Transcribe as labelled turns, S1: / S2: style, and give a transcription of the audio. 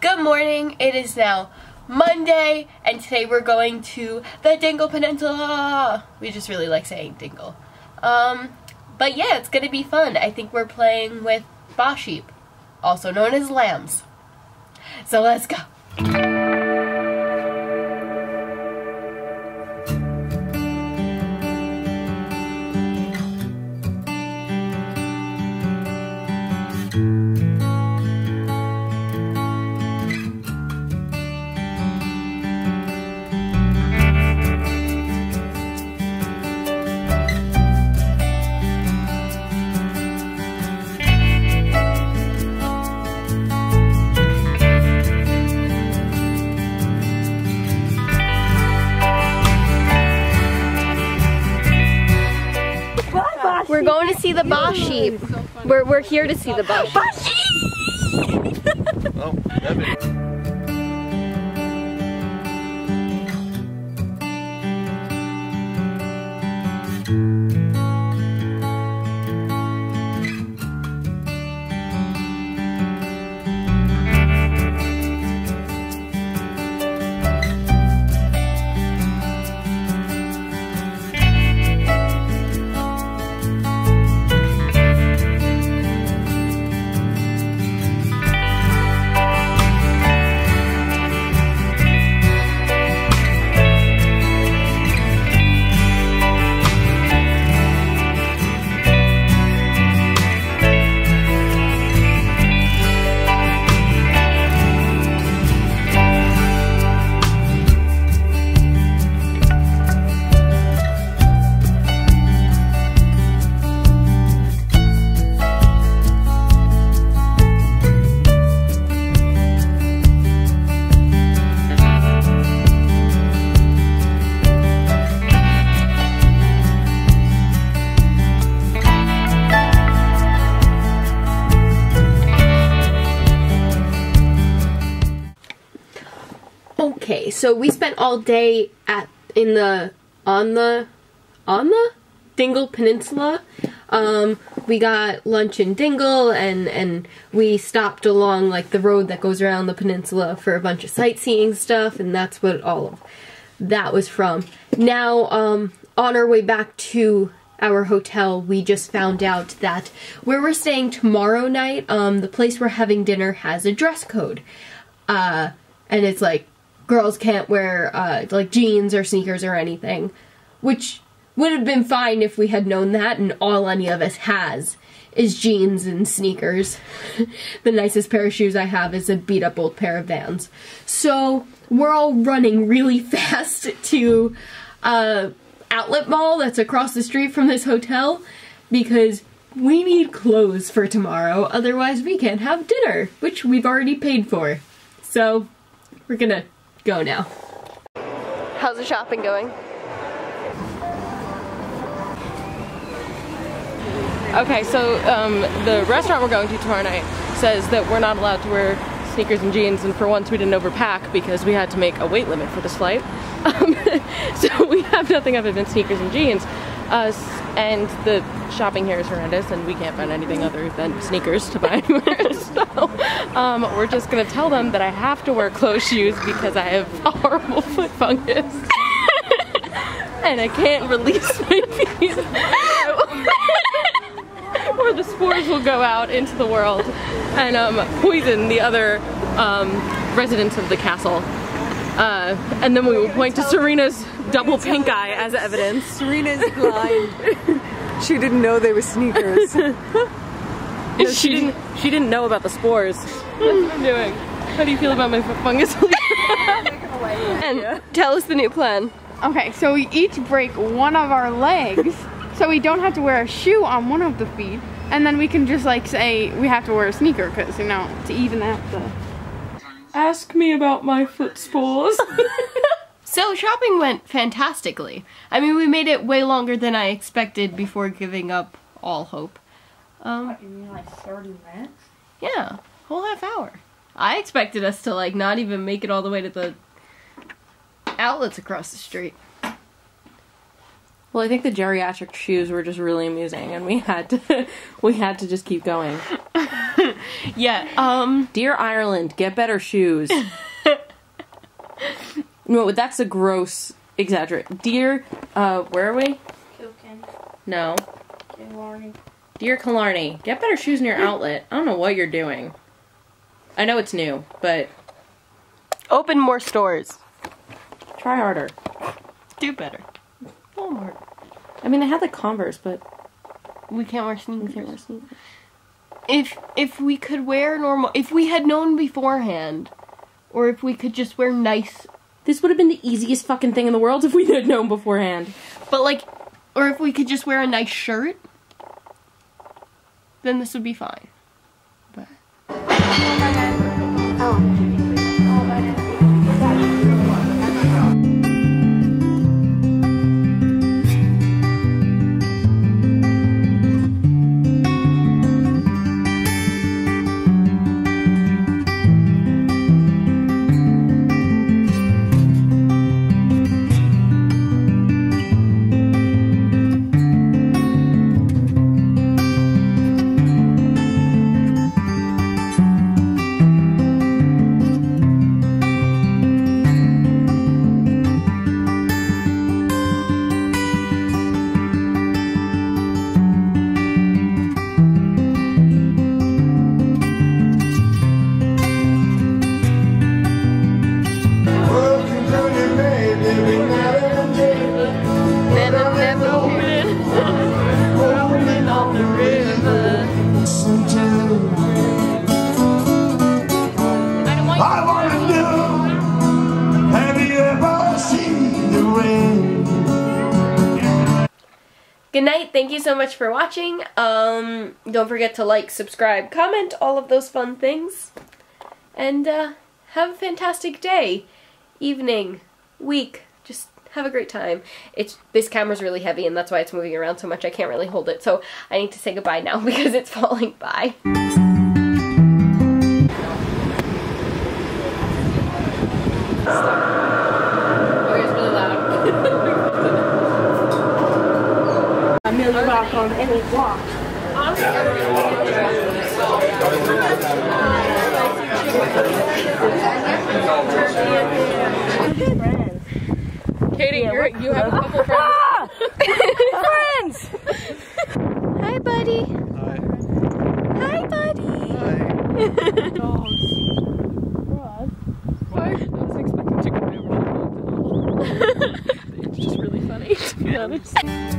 S1: Good morning. It is now Monday, and today we're going to the Dingle Peninsula. We just really like saying Dingle. Um, but yeah, it's gonna be fun. I think we're playing with Boss Sheep, also known as lambs. So let's go. See the Boss Sheep. We're, we're here to see the Boss Sheep.
S2: Oh,
S1: so we spent all day at in the on the on the Dingle Peninsula. Um, we got lunch in Dingle, and and we stopped along like the road that goes around the peninsula for a bunch of sightseeing stuff, and that's what all of that was from. Now, um, on our way back to our hotel, we just found out that where we're staying tomorrow night, um, the place we're having dinner has a dress code. Uh, and it's like girls can't wear uh, like jeans or sneakers or anything, which would have been fine if we had known that, and all any of us has is jeans and sneakers. the nicest pair of shoes I have is a beat up old pair of Vans. So we're all running really fast to uh, outlet mall that's across the street from this hotel because we need clothes for tomorrow, otherwise we can't have dinner, which we've already paid for. So we're gonna go now. How's the shopping going?
S3: Okay, so um, the restaurant we're going to tomorrow night says that we're not allowed to wear sneakers and jeans, and for once we didn't overpack because we had to make a weight limit for this flight. Um, so we have nothing other than sneakers and jeans. Uh, and the shopping here is horrendous, and we can't find anything other than sneakers to buy so um, we're just gonna tell them that I have to wear closed shoes because I have horrible foot fungus. and I can't release my feet. or the spores will go out into the world and um, poison the other um, residents of the castle. Uh, and then we will point to Serena's double pink eye as evidence.
S4: Serena's blind. she didn't know they were sneakers.
S3: No, she didn't. She didn't know about the spores. That's what I'm doing. How do you feel about my foot fungus?
S1: And tell us the new plan.
S5: Okay, so we each break one of our legs, so we don't have to wear a shoe on one of the feet, and then we can just like say we have to wear a sneaker because you know to even out the.
S3: Ask me about my foot spores.
S1: So shopping went fantastically. I mean, we made it way longer than I expected before giving up all hope. Um,
S5: You mean like 30 minutes?
S1: yeah, whole half hour. I expected us to like not even make it all the way to the outlets across the street.
S3: Well, I think the geriatric shoes were just really amusing, and we had to we had to just keep going.
S1: Yeah. Um.
S3: Dear Ireland, get better shoes. no, that's a gross exaggerate. Dear, uh, where are we? No. Dear Killarney, get better shoes in your outlet. I don't know what you're doing. I know it's new, but
S1: Open more stores.
S3: try harder.
S1: Do better. Walmart.
S3: I mean, they had the Converse, but
S1: We can't wear
S3: we
S1: sneakers.
S3: can't wear sneakers.
S1: If if we could wear normal, if we had known beforehand, or if we could just wear nice,
S3: This would have been the easiest fucking thing in the world if we had known beforehand.
S1: but like, or if we could just wear a nice shirt, then this would be fine. Good night. Thank you so much for watching. Um, don't forget to like, subscribe, comment, all of those fun things. And uh, have a fantastic day, evening, week. Just have a great time. It's this camera's really heavy and that's why it's moving around so much. I can't really hold it. So I need to say goodbye now because it's falling by.
S3: Oh, it's really loud. Katie, you're, you have a couple ah! friends. Friends!
S1: Hi, buddy.
S2: Hi.
S1: Hi, buddy.
S2: Hi.
S3: I was expecting to go over. It's just really funny, to be honest.